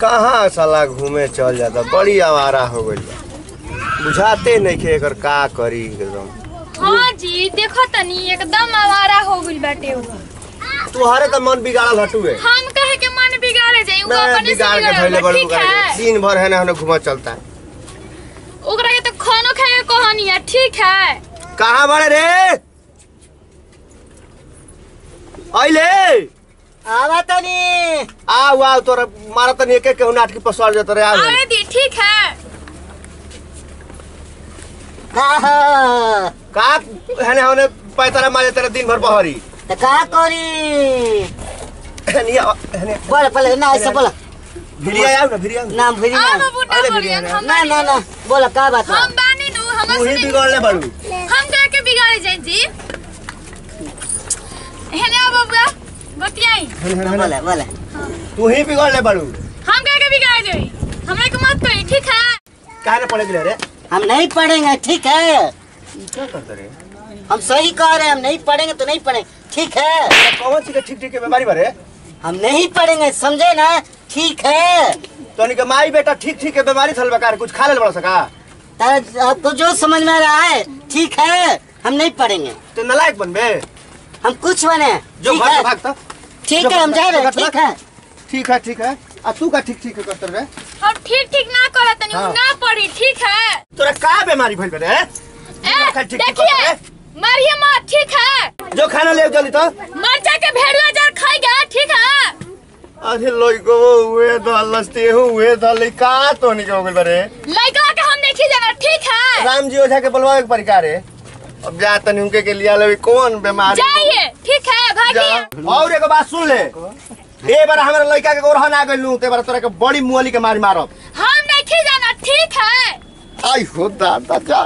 कहाँ साला घूमे चल जाता? बड़ी आवारा हो गई। बुझाते नहीं खे एकर का करी एकदम। हाँ जी देखो तनी एकदम आवारा हो गइल बाटे। तुहरे तो मन बिगाड़ल हटुए हम कहे के मन बिगाड़े जाई उ अपने बिगाड़ के बा, बड़ बिगाड़ है। दिन भर है ना घूमा चलता है। ओकरा के तो खानो खाए के कहानी है ठीक है। कहाँ बड़े रे? अइले! आवा तनी आओ आओ तोरा मारा तनी एक एक नाट की पसवार रे आवे दी ठीक है। हाँ हाँ? का है ना हमने पैतारा मारे तेरे दिन भर बहरी? तो का करी? नहीं आओ, है बोल ना ऐसे बोला। भिड़िया आओ ना भिड़िया आओ। नाम फिर आ ना बाबू ना अरे ना ना बोला का बात हम बानी नु हम से बिगड़ले बड़ू हम कहे के बिगाड़े जाई जी। हेने बतियाई बोला बोला। तू ही बिगड़ले बड़ू। हम कहे के बिगाड़ जाई। हमरा के मत कही ठीक है? काहे ना पड़े गिले रे? हम नहीं पढ़ेंगे ठीक है? क्या करते रे? हम सही कह रहे हैं हम नहीं पढ़ेंगे तो नहीं पढ़ेंगे ठीक है? कौन सी के ठीक ठीक के बीमारी भरे हम नहीं पढ़ेंगे समझे ना? ठीक है? तोनी के माई बेटा ठीक ठीक के बीमारी थल बेकार कुछ खा ले बड़ा सका आपको जो समझ में आ रहा है ठीक है? हम नहीं पढ़ेंगे। तो नलायक बनबे। हम कुछ बने। जो ठीक है? भागता ठीक है हम जा रहे ठीक है? ठीक है ठीक है। आ तू का ठीक ठीक करते रे। हम ठीक ठीक ना करे तनी हाँ। ना पढ़ी ठीक है? तोरा का बीमारी भइल बे देखिए करते मारिए मत ठीक है? जो खाना ले जल्दी तो। मरचा के जार खाएगा ठीक है? अरे लइको हुए दलस्ते हुए दल का तोनी के हो गइल बे लड़का के हम नहीं जाना ठीक है? राम जी ओझा के बोलवा एक परिकार है अब जा तनी उनके के लिया ले कौन बीमारी? जाइए ठीक है भागिए और एक बात सुन ले। ए बार हमरा लइका के गोरहन आ गइल ते बार तोरा के बड़ी मुअली के मारी मारब हम नहीं जाना ठीक है। आई हो दादा जा।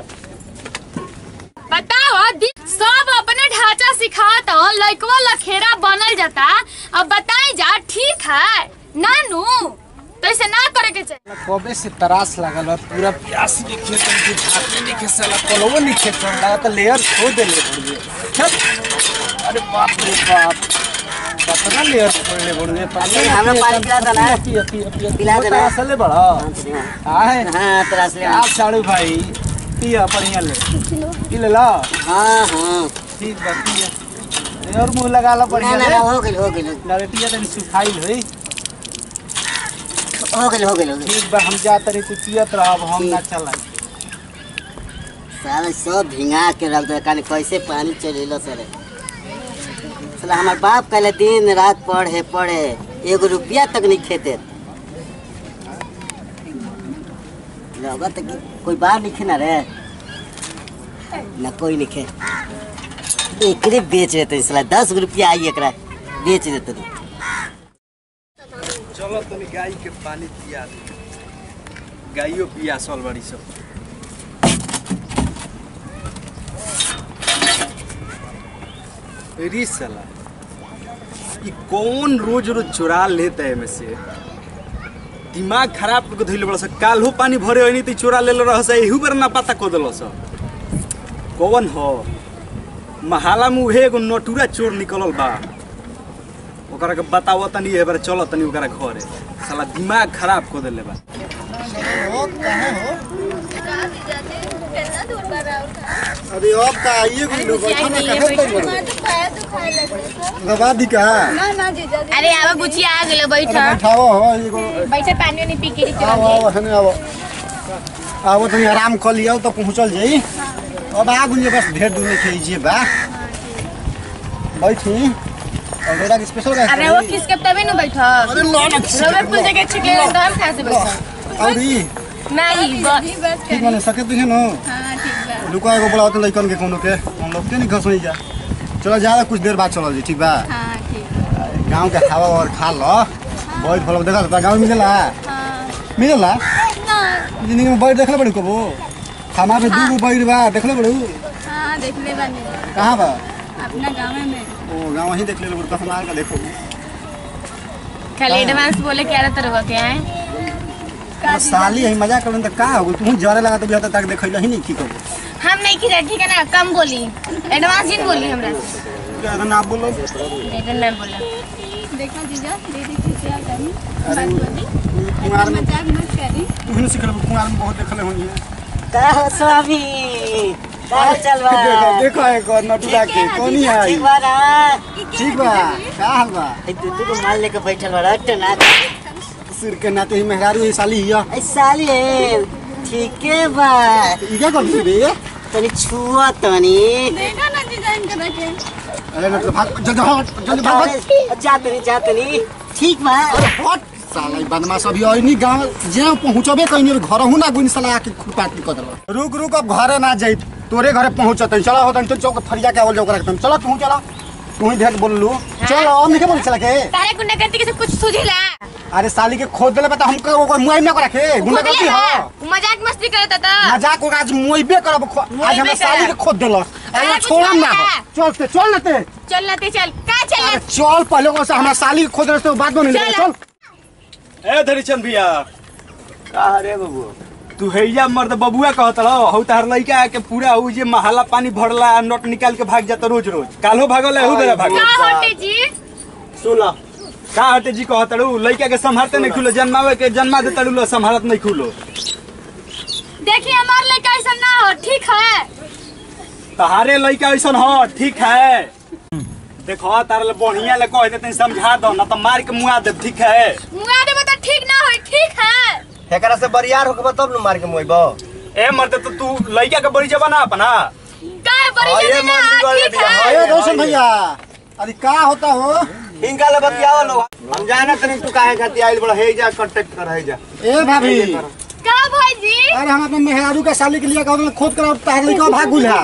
बताओ सब अपने ढांचा सिखाता लइकवा लखेरा बनल जाता। अब बताई जा ठीक है। नानू तो ऐसे ना करे के चाहिए कबे से तरास लागल बा पूरा प्यास दिखे तो बुझाते नहीं के साला कलवो नहीं खेत रहा तो लेयर खो पड़िए छत अरे बाप रे बाप। कितना लेयर छोड़ले पड़िए पानी हमरा पानी पिला देना है। पिया पिया पिया पिला देना है। असले बड़ा आए हाँ तरास ले। आप साड़ू भाई पिया बढ़िया ले। पी ले ला। हाँ हाँ। ठीक बा पिया। और मुँह लगा ला बढ़िया ले। हो गइल हो गइल नरेटिया तनी सुखाई होई। हो गइल हो गइल हो गइल ठीक बा हम जा तरी तू पियत रहब हम ना चला साला सब भिंगा के रख दे काने कैसे पानी चलेलो सरे साला हमार बाप कहले दिन रात पढ़े पढ़े एगो रुपया तक नहीं खेते। लगत कि कोई बाहर नहीं ना रे। ना कोई नहीं खे। एकरे बेच देते साला दस रुपया आई एकरा बेच देते चलो तनी गाय के पानी पिया गाइयो पिया, सल बड़ी सब। री साला कौन रोज रोज चुरा लेता है में से? दिमाग खराब करके धइले बड़ा सा। काल्हो पानी भरे होई नहीं तो चोरा ले रह सा एहू बेर ना पता को देलो सा कौन हो? महाला में उहे एगो नटुरा चोर निकलल बा। ओकरा के बताओ तनी ए बार चलो तनी ओकरा घरे। साला दिमाग खराब कर देले बा। अरे अब का आइए गुल्लू बैठो ना कहे तो दबा दी का? अरे आवा गुचिया आ गेलो बैठा। बैठाओ हो एगो। बैठे पानी नहीं पी के आओ आओ हने आओ आओ तुम आराम कर लियो तो पहुंचल जाई। अब आ गुलिए बस ढेर दूर नहीं खेजिए बा। बैठी। के स्पेशल का अरे वो किस के तभी न बैठा? अरे जगह छिके तो हम कहाँ से बैठा और ई नहीं बस। ठीक माने सके तुझे नो? हाँ ठीक बा लुका एगो बोला तो लइकन के कोनो के। हम लोग के नहीं घसोई जा। चलो ज़्यादा कुछ देर बाद चलल जी ठीक बा। हाँ ठीक। गाँव के हवा और खा लो। बहुत फल देखा तो गाँव में मिलेला? हाँ। मिलेला? ना। ज़िंदगी में बैठ देखले बड़ी कबो? खाना पे दू गो बैठ बा देखले बड़ू? हाँ देखले बानी कहाँ बा? अपना गाँव में ओ गाँव ही देख ले तो हमार का देखो। खाली एडवांस बोले क्या रहता रहो के आए साली है मज़ा करन तो का हो तू जरे लगा तो बिहार तक देखैला ही नहीं की कबो हम नहीं खिला ठीक है ना? कम बोली। एडवांस ही बोली हमरा क्या ना बोलो। तो मैं बोला। देखना जीजा दीदी खिसिया करनी अरे कुमार में मज़ाक मत करी। तू ही कुमार में बहुत देखले होनी का हो स्वामी? का हो चल बा। देखो देखो एक और नटुरा के कोनी है? ठीक बा ना। ठीक बा का हाल बा? ए, तू तू को माल लेके बैठल बा हट ना। सिर के नाते ही मेहरारू ही साली हिया। ए साली है ठीके बा। ई क्या कर रे तनी छुआ तनी। देखा ना डिज़ाइन कर के। अरे नटुरा भाग जल्दी भाग जल्दी भाग भाग। जा तनी जा तनी। ठीक बा। हट साला ई बदमाश अभी आइनी गाँव जे पहुंचबे कहीं घर हूँ ना गुन साला आके खुरपाट कर देला रुक रुक अब घरे ना जाई तोरे घरे पहुंचत। चलो होतन तो चौक फरिया के आवल जोकरा के चलो तू चलो। तू ही ढेर बोल लू चलो अब नहीं बोल चला के? तारे गुंडा करती के कुछ सुझिला अरे साली के खोद देले बता हमको वो मुआई में रखे गुंडा करती हाँ? मज़ाक मस्ती करता था मज़ाक होगा आज मुआइबे करब आज हमरा साली के खोद देलो अरे अरे छोड़म ना। चल ते चल ना ते। चल ना ते चल। का चल अरे चल पहले को से हमरा साली के खोद देले तो बाद में नहीं चल। चल। ए धरीचंद भैया। का रे बाबू? तू हैया मर्द बबुआ कहत रहो। हौ तार लइका के पूरा उ जे महला पानी भरला नोट निकाल के भाग जाता रोज रोज। काल्हो भागल है बेरा भागल का होते जी? सुन। का हटे जी कहत रहू? लइका के संभालते नहीं खुलो जन्मावे के जन्मा देता रहू संभालत नहीं खुलो। देखिए हमार लड़का ऐसा ना हो ठीक है? तहारे लइका ऐसन हो ठीक है। देखो तार ले बढ़िया ले कह देते समझा दो ना तो मार के मुआ दे ठीक है? मुंगा देबो तो ठीक ना होई ठीक है? एकरा से बरियार होके तब न मार के मोइबो ए मर्द तो तू लइका के बड़ी जबा ना अपना। का बड़ी हाँ, मन ना ठीक है अरे रोशन भैया अरे का होता हो? इनका ले बतियावा लोग। हम जाना तनी तू काहे खाती आइल बड़ा हे जा कांटेक्ट कर हे जा। ए भाभी। का भाई जी अरे हम अपने मेहरारू के साली के लिए हैं खोद कर तार लिखा भाग गुल है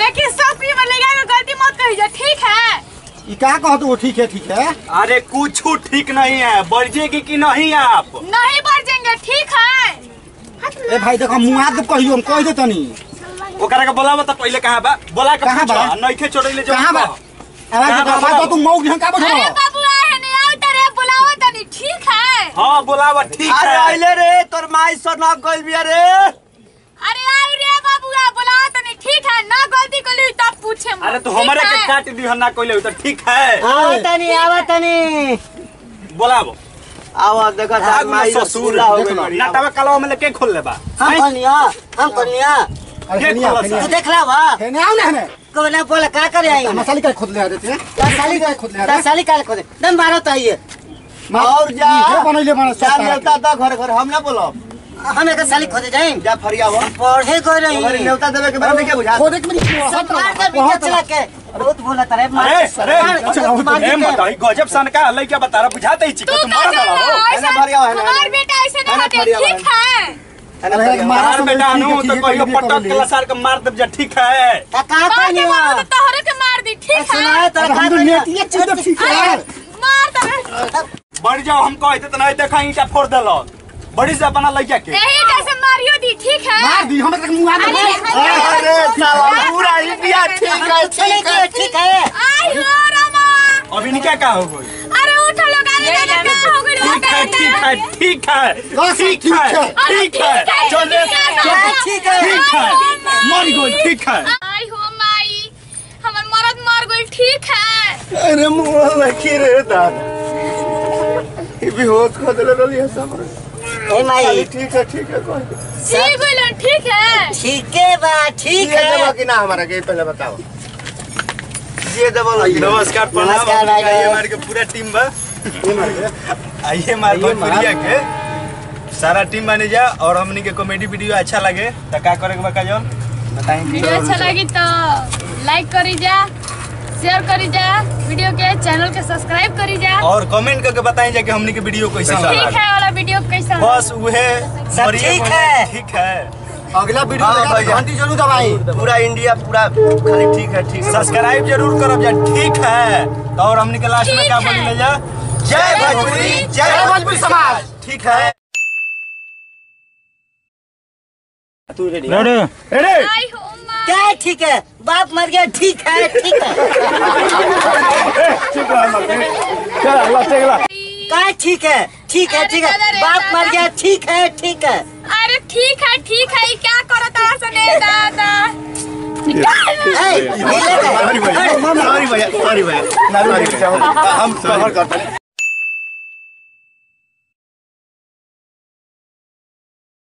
देखिए सब भी लड़का में गलती मत कहिए ठीक है? ई का कहते हो ठीक है ठीक है? अरे कुछ ठीक नहीं है बरजेगी कि नहीं आप? नहीं बढ़ जाएँगे ठीक है। ए भाई देखो मुआ दे कहियो हम कह दे तनी। ओकरा के बोलावा तो पहले कहाँ बा? बोला के कहाँ बा? नइखे छोड़ैले जो कहाँ बा? आवाज़ कहाँ। बा? आवाज़ तो तुम मौग का अरे बैठो बाबू आए नहीं आओ तेरे बुलाओ तनी ठीक है। हाँ बोलावा ठीक है। अरे आइले रे तोर माई सो न गइल बिया रे। अरे आओ रे बाबू आ बुलाओ तनी ठीक है ना गलती कर ली तब पूछे अरे तो हमारे के काट दी ना कोई तो ठीक है। आवा तनी आवा तनी। बोलाबो। आवा देखा तार भाग माई ससुर। हो देख लो। ना तब कलवा में लेके खोल लेबा। हम कनिया हम कनिया हेनिया तू देखला बा हेने आओ ना हेने को ना बोला का करे आई? हम साली का खोद ले आ देते हैं का साली का खोद ले का साली का खोदे दम मारो तो आइए। और जा। ये बनैले बना जा सब नेवता घर घर हम ना बोलो। हम एक साली खोदे जाएँ। जा फरियावा पढ़े गए घर रही नेवता देवे के बारे में क्या बुझा खोद एक मिनट सब मार कर बिना चला के बहुत बोला तारे मार अरे अरे मार- मार ए के- गजब सन का लइका बता रहा? बुझाते ही चिको तू तुम का मार जाना डालो है? ना भरिया, है ना, हमार है। बेटा ऐसे है नहीं ना ठीक है? है? मारा मार बेटा ठीक है, नु ठीक तो है, कहियो ठीक है, पटक ठीक के है। लसार के मार दब जा ठीक है। का का मार के मार दे तोहरे के मार दी ठीक है? है तो का तो चीज़ तो ठीक है। मार दे। बढ़ जाओ हम कहते तो नहीं देखा ईटा फोड़ देलो। बड़ी से अपना लइका के। यही जैसे मारियो दी ठीक है? मार दी हम तक मुआ दे अरे, अरे साला पूरा इंडिया ठीक है ठीक है ठीक है। आई हो रामा। अभी निका का हो गई अरे उठो लोग आगे जाने का हो गई ठीक है ठीक है ठीक है ठीक है। ठीक है चल ठीक है ठीक है? मर गई ठीक है। आई हो माई। हमर मरद मर गई ठीक है। अरे मुँह लखी रे दादा। ये भी होत खो रही है सब ए माई ठीक है ठीक है कोई ठीक है। ठीक है बा ठीक देबो है। कि ना हमारा के पहले बताओ। ये देबो लगी नमस्कार प्रणाम। भाई आइए के पूरा टीम बा। आइए मार भोजपुरिया के। सारा टीम बने जा और हमनी के कॉमेडी वीडियो अच्छा लगे। तो का करे के बा वीडियो अच्छा लगी तो लाइक करी जा। शेयर करी जा वीडियो के चैनल के सब्सक्राइब करी जा। और कमेंट करके बताएँ जा कि हमनी के वीडियो कैसा कैसा ठीक है वाला वीडियो कैसा लगा? बस उहे सब बढ़िया ठीक है। ठीक है। अगला वीडियो हाँ, देखा भैया। घंटी ज़रूर दबाई पूरा इंडिया पूरा खाली ठीक है ठीक सब्सक्राइब ज़रूर करब जा ठीक है। तो और हमनी के लास्ट में क्या है। बोली जा जय भोजपुरी जय भोजपुरी समाज। ठीक है। तू रेडी रेडी आई हो क्या ठीक है। बाप मर गया ठीक है ठीक है। क्या ठीक है ठीक है ठीक है। बाप मर गया ठीक है ठीक है। अरे ठीक है ठीक है क्या करो तारा दादा? हम कवर करते हैं।